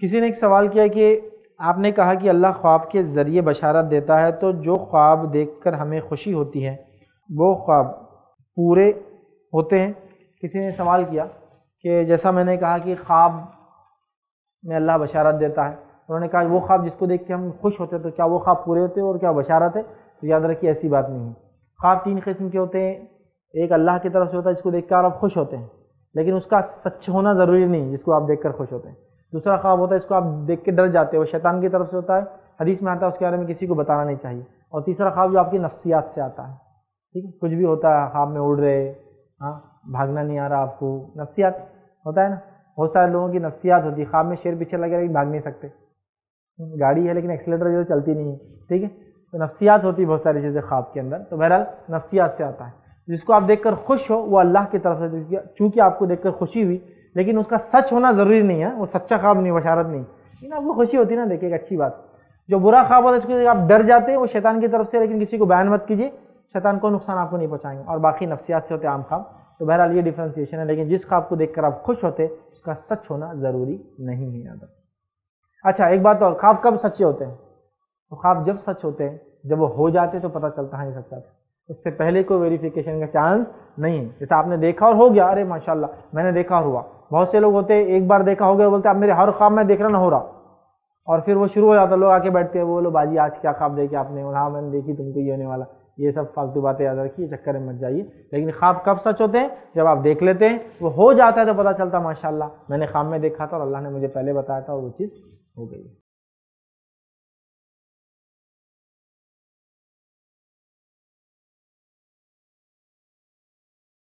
किसी ने एक सवाल किया कि आपने कहा कि अल्लाह ख्वाब के ज़रिए बशारत देता है तो जो ख्वाब देखकर हमें खुशी होती है, वो ख्वाब पूरे होते हैं। किसी ने सवाल किया कि जैसा मैंने कहा कि ख्वाब में अल्लाह बशारत देता है, उन्होंने कहा वो ख्वाब जिसको देख के हम खुश होते हैं तो क्या वो ख्वाब पूरे होते हैं और क्या बशारत है? तो याद रखिए, ऐसी बात नहीं है। ख्वाब तीन किस्म के होते हैं। एक अल्लाह की तरफ़ से होता है जिसको देख कर आप खुश होते हैं, लेकिन उसका सच होना ज़रूरी नहीं, जिसको आप देख कर खुश होते हैं। दूसरा ख्वाब होता है, इसको आप देख के डर जाते हो शैतान की तरफ़ से होता है। हदीस में आता है, उसके बारे में किसी को बताना नहीं चाहिए। और तीसरा ख्वाब जो आपकी नफ्सियात से आता है, ठीक है? कुछ भी होता है, ख्वाब में उड़ रहे हाँ भागना नहीं आ रहा आपको, नफ्सियात होता है ना? बहुत सारे लोगों की नफ्सियात होती है, ख्वाब में शेर पीछे लगे लेकिन भाग नहीं सकते। गाड़ी है, लेकिन एक्सीटर जो चलती नहीं है, ठीक है? तो नफ्सियात होती है बहुत सारी चीज़ें ख्वाब के अंदर। तो बहरहाल, नफ्सियात से आता है। जिसको आप देखकर खुश हो, वो अल्लाह की तरफ़ से, चूँकि आपको देखकर खुशी हुई लेकिन उसका सच होना ज़रूरी नहीं है, वो सच्चा ख्वाब नहीं, बशारत नहीं। लेकिन आपको खुशी होती ना, देखिए एक अच्छी बात। जो बुरा ख्वाब होता है, उसको आप डर जाते हैं, वो शैतान की तरफ़ से, लेकिन किसी को बयान मत कीजिए। शैतान को नुकसान आपको नहीं पहुँचाएँगे। और बाकी नफ्सियात से होते आम ख्वाब। तो बहरहाल ये डिफ्रेंसिएशन है, लेकिन जिस ख्वाब को देखकर आप खुश होते, उसका सच होना ज़रूरी नहीं है याद अच्छा एक बात और, ख्वाब कब सच्चे होते हैं? तो ख्वाब जब सच होते हैं, जब वो हो जाते तो पता चलता है सच्चा था उससे पहले कोई वेरिफिकेशन का चांस नहीं है। जैसे आपने देखा और हो गया, अरे माशाल्लाह, मैंने देखा और हुआ। बहुत से लोग होते एक बार देखा हो गया बोलते अब मेरे हर ख्वाब में देख रहा ना हो रहा। और फिर वो शुरू हो जाता लोग आके बैठते हैं बोलो बाजी आज क्या ख्वाब देखे आपने? हाँ मैंने देखी, तुमको ये होने वाला। ये सब फालतू बातें याद रखिए, चक्कर में मत जाइए। लेकिन ख्वाब कब सच होते हैं? जब आप देख लेते हैं, वो हो जाता है तो पता चलता माशाल्लाह, मैंने ख्वाब में देखा था और अल्लाह ने मुझे पहले बताया था और वो चीज़ हो गई